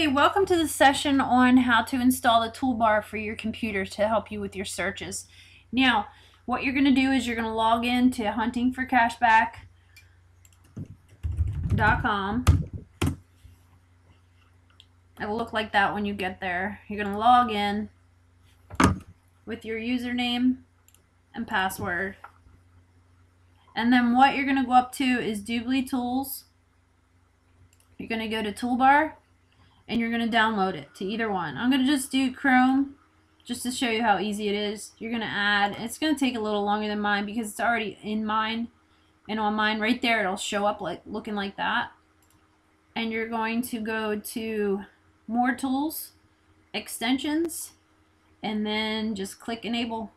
Okay, welcome to the session on how to install the toolbar for your computer to help you with your searches. Now, what you're going to do is you're going to log in to huntingforcashback.com. It'll look like that when you get there. You're going to log in with your username and password. And then what you're going to go up to is Dubli Tools. You're going to go to Toolbar and you're going to download it to either one. I'm going to just do Chrome just to show you how easy it is. You're going to add, it's going to take a little longer than mine because it's already in mine. And on mine right there it'll show up like looking like that. And you're going to go to more tools, extensions, and then just click enable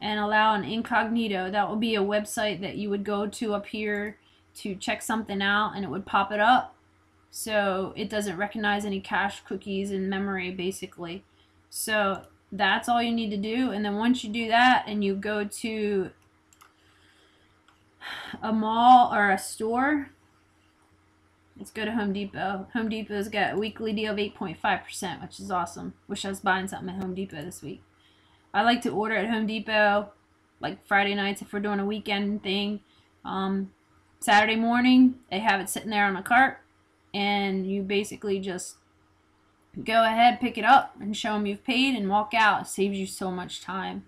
and allow an incognito. That will be a website that you would go to up here to check something out and it would pop it up. So it doesn't recognize any cache cookies in memory basically. So that's all you need to do. And then once you do that and you go to a mall or a store, let's go to Home Depot. Home Depot's got a weekly deal of 8.5%, which is awesome. Wish I was buying something at Home Depot this week. I like to order at Home Depot like Friday nights if we're doing a weekend thing. Um, Saturday morning, they have it sitting there on a cart, and you basically just go ahead, pick it up, and show them you've paid and walk out. It saves you so much time.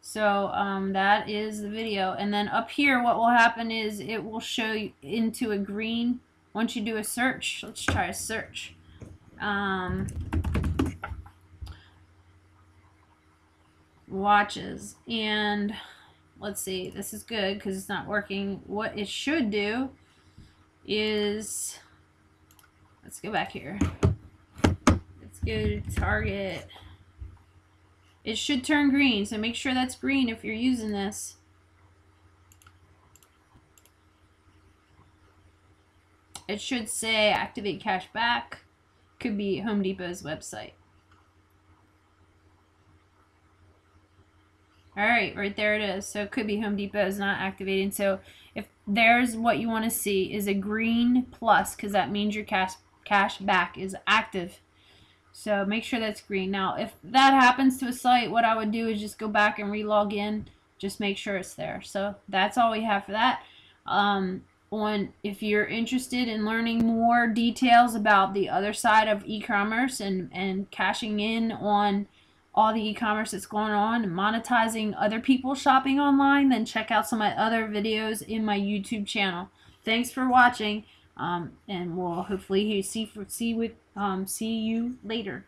So um, that is the video. And then up here, what will happen is it will show you into a green once you do a search. Let's try a search. Um, watches. And let's see, this is good because it's not working. What it should do is, let's go back here. Let's go to Target. It should turn green, so make sure that's green if you're using this. It should say activate cash back. Could be Home Depot's website. All right, right there it is. So it could be Home Depot is not activating. So if there's what you want to see is a green plus because that means your cash cash back is active. So make sure that's green. Now, if that happens to a site, what I would do is just go back and relog in. Just make sure it's there. So that's all we have for that. Um, on if you're interested in learning more details about the other side of e-commerce and, and cashing in on all the e-commerce that's going on monetizing other people shopping online, then check out some of my other videos in my YouTube channel. Thanks for watching, um, and we'll hopefully see see with um, see you later.